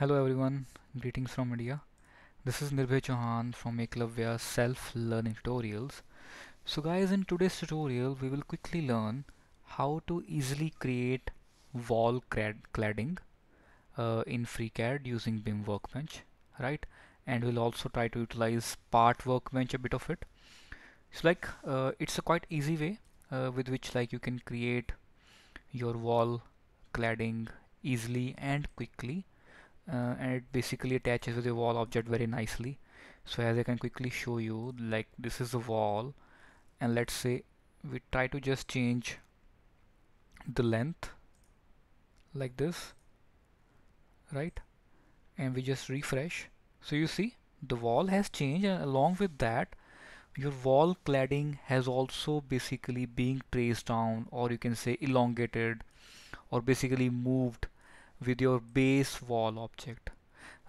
Hello everyone, greetings from India. This is Nirbhay Chauhan from Eklavya Self-Learning Tutorials. So guys, in today's tutorial, we will quickly learn how to easily create wall cladding uh, in FreeCAD using BIM Workbench, right? And we'll also try to utilize part workbench a bit of it. So like, uh, it's a quite easy way uh, with which like you can create your wall cladding easily and quickly uh, and it basically attaches with the wall object very nicely. So as I can quickly show you like this is the wall and let's say we try to just change the length like this right? And we just refresh. So you see the wall has changed and along with that your wall cladding has also basically being traced down or you can say elongated or basically moved with your base wall object.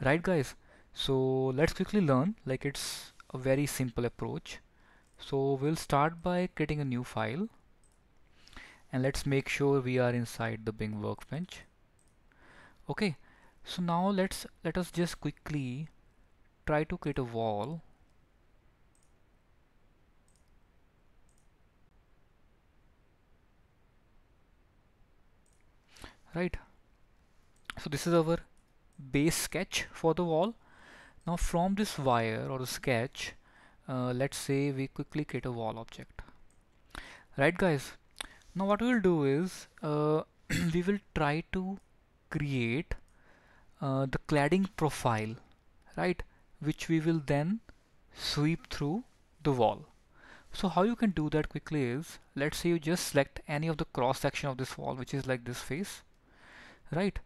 Right guys? So let's quickly learn. Like it's a very simple approach. So we'll start by creating a new file. And let's make sure we are inside the BIM workbench. Okay. So now let's let us just quickly try to create a wall. Right so this is our base sketch for the wall. Now from this wire or sketch uh, let's say we quickly create a wall object. Right guys? Now what we'll do is uh, we will try to create uh, the cladding profile right which we will then sweep through the wall. So how you can do that quickly is let's say you just select any of the cross section of this wall which is like this face right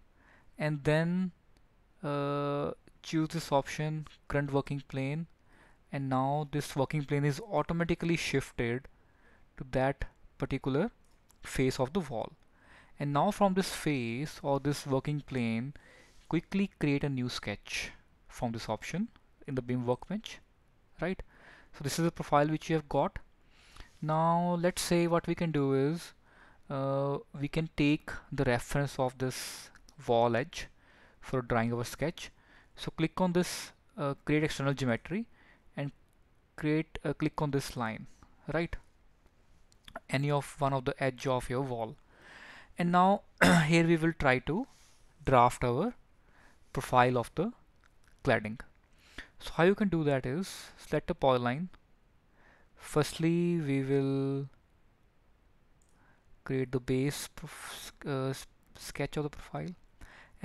and then uh, choose this option current working plane. And now this working plane is automatically shifted to that particular face of the wall. And now from this face or this working plane quickly create a new sketch from this option in the BIM workbench right? So this is the profile which you have got. Now let's say what we can do is uh, we can take the reference of this wall edge for drawing our sketch. So click on this uh, create external geometry and create uh, click on this line right? Any of one of the edge of your wall. And now here we will try to draft our profile of the cladding. So how you can do that is select a polyline. Firstly we will create the base uh, sketch of the profile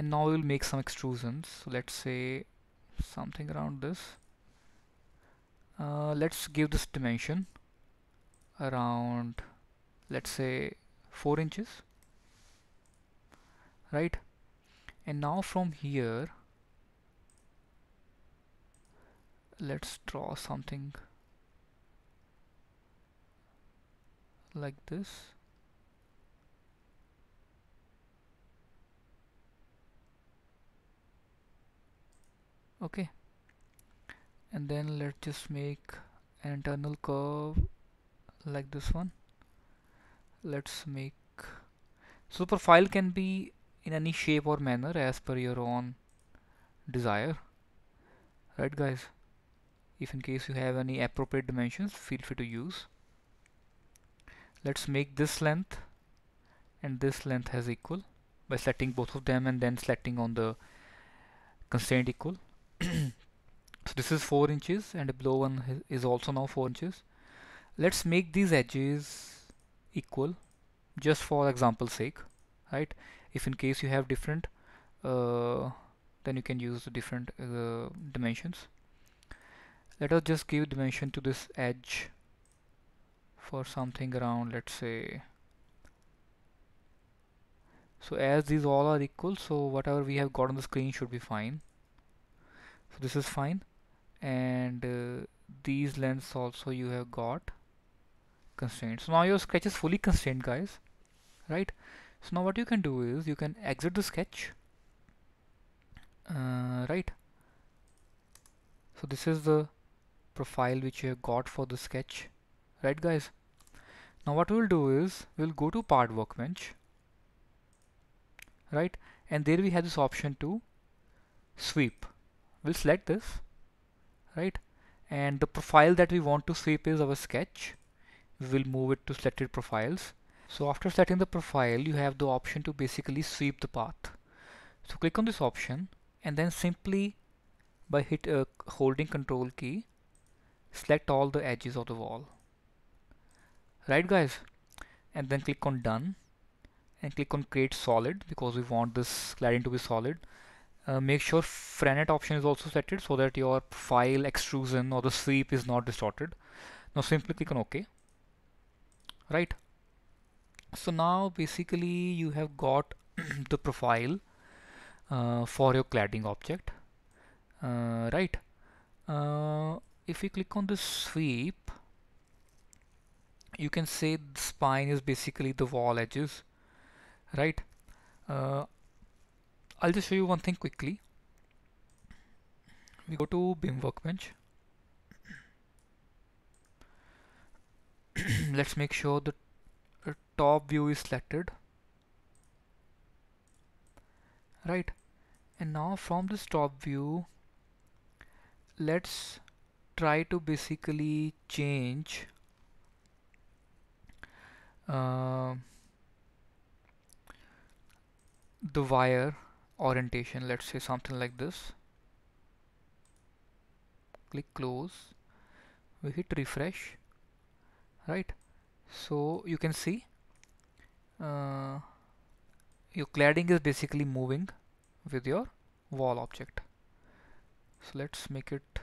and now we'll make some extrusions. So let's say something around this. Uh, let's give this dimension around let's say 4 inches. Right? And now from here let's draw something like this okay. And then let's just make an internal curve like this one. Let's make so profile can be in any shape or manner as per your own desire. Right guys? If in case you have any appropriate dimensions feel free to use. Let's make this length and this length as equal by selecting both of them and then selecting on the constraint equal so this is 4 inches and the below one is also now 4 inches. Let's make these edges equal just for example sake right? If in case you have different uh, then you can use the different uh, dimensions. Let us just give dimension to this edge for something around let's say so as these all are equal so whatever we have got on the screen should be fine. So this is fine and uh, these lengths also you have got constraints. So now your sketch is fully constrained guys right? So now what you can do is you can exit the sketch uh, right? So this is the profile which you have got for the sketch right guys? Now what we'll do is we'll go to part workbench right? And there we have this option to sweep. We'll select this right? And the profile that we want to sweep is our sketch. We will move it to selected profiles. So after setting the profile you have the option to basically sweep the path. So click on this option and then simply by hit uh, holding control key select all the edges of the wall. Right guys? And then click on done and click on create solid because we want this cladding to be solid uh, make sure Frenet option is also set so that your file extrusion or the sweep is not distorted. Now simply click on OK. Right? So now basically you have got the profile uh, for your cladding object. Uh, right? Uh, if we click on the sweep you can say the spine is basically the wall edges. Right? Uh, I'll just show you one thing quickly. We go to BIM workbench. Let's make sure the top view is selected. Right. And now from this top view let's try to basically change uh, the wire orientation let's say something like this. Click close. We hit refresh right? So you can see uh, your cladding is basically moving with your wall object. So let's make it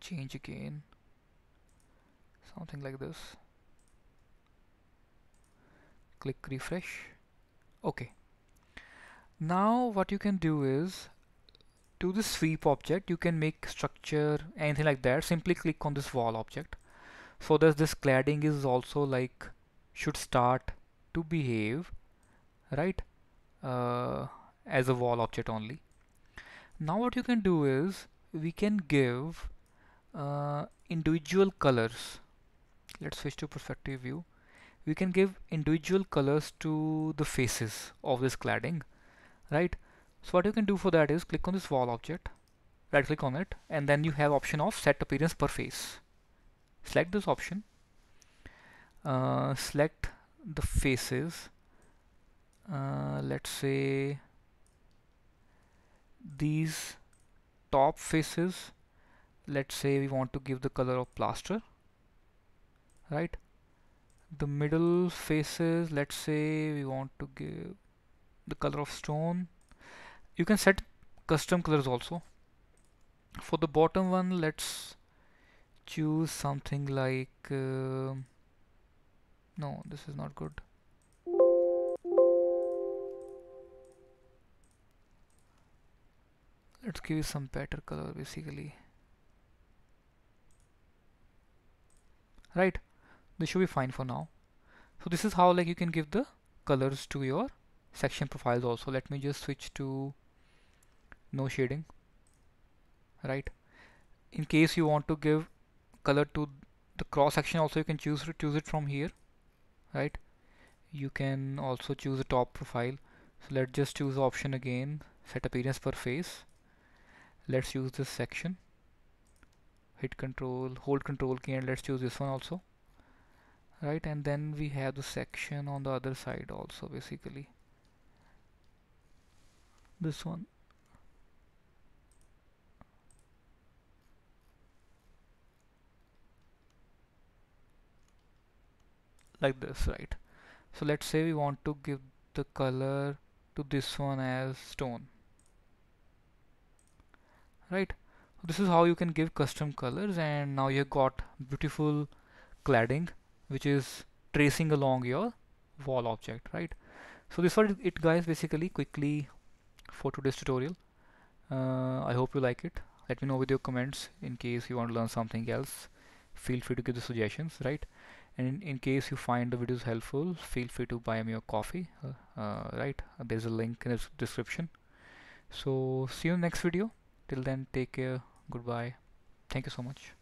change again. Something like this. Click refresh. Okay now what you can do is to the sweep object. You can make structure anything like that. Simply click on this wall object. So that this cladding is also like should start to behave right? Uh, as a wall object only. Now what you can do is we can give uh, individual colors. Let's switch to perspective view. We can give individual colors to the faces of this cladding right? So what you can do for that is click on this wall object right click on it and then you have option of set appearance per face. Select this option. Uh, select the faces. Uh, let's say these top faces. Let's say we want to give the color of plaster right? The middle faces let's say we want to give the color of stone. You can set custom colors also. For the bottom one let's choose something like uh, no this is not good. Let's give you some better color basically. Right. This should be fine for now. So this is how like you can give the colors to your section profiles also. Let me just switch to no shading right? In case you want to give color to the cross section also you can choose to choose it from here right? You can also choose a top profile. So let's just choose option again set appearance per face. Let's use this section. Hit control hold control key and let's choose this one also right? And then we have the section on the other side also basically this one. Like this right. So let's say we want to give the color to this one as stone. Right. This is how you can give custom colors and now you've got beautiful cladding which is tracing along your wall object right. So this was it guys basically quickly for today's tutorial. Uh, I hope you like it. Let me know with your comments in case you want to learn something else. Feel free to give the suggestions right? And in, in case you find the videos helpful feel free to buy me a coffee uh, uh, right? There's a link in the description. So see you in the next video. Till then take care. Goodbye. Thank you so much